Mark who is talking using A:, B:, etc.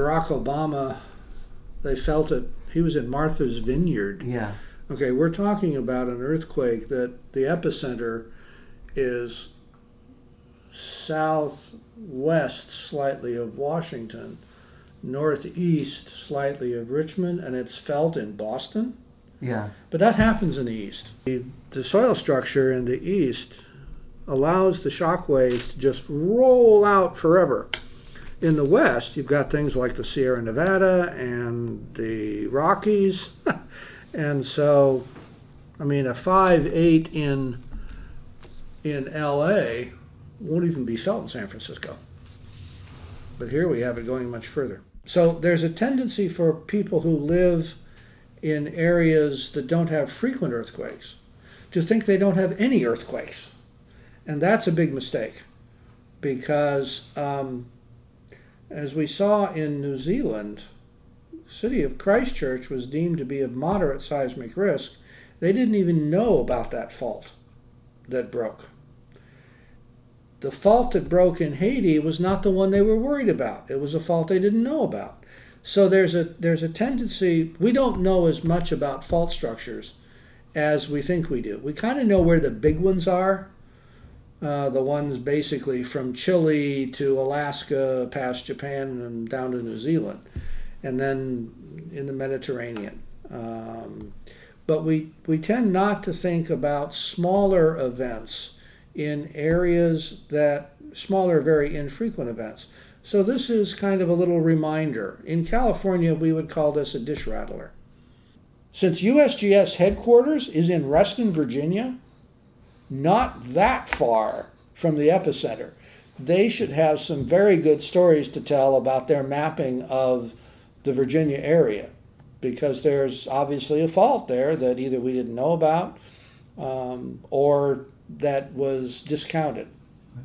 A: Barack Obama, they felt it. He was in Martha's Vineyard.
B: Yeah.
A: Okay, we're talking about an earthquake that the epicenter is southwest slightly of Washington, northeast slightly of Richmond, and it's felt in Boston.
B: Yeah.
A: But that happens in the east. The, the soil structure in the east allows the shock waves to just roll out forever. In the west, you've got things like the Sierra Nevada and the Rockies. and so, I mean, a 5 8 in, in LA won't even be felt in San Francisco. But here we have it going much further. So there's a tendency for people who live in areas that don't have frequent earthquakes to think they don't have any earthquakes. And that's a big mistake because, um, as we saw in New Zealand, city of Christchurch was deemed to be of moderate seismic risk. They didn't even know about that fault that broke. The fault that broke in Haiti was not the one they were worried about. It was a fault they didn't know about. So there's a there's a tendency we don't know as much about fault structures as we think we do. We kind of know where the big ones are, uh, the ones basically from Chile to Alaska, past Japan, and down to New Zealand, and then in the Mediterranean. Um, but we, we tend not to think about smaller events in areas that, smaller, very infrequent events. So this is kind of a little reminder. In California, we would call this a dish rattler. Since USGS headquarters is in Reston, Virginia, not that far from the epicenter. They should have some very good stories to tell about their mapping of the Virginia area because there's obviously a fault there that either we didn't know about um, or that was discounted.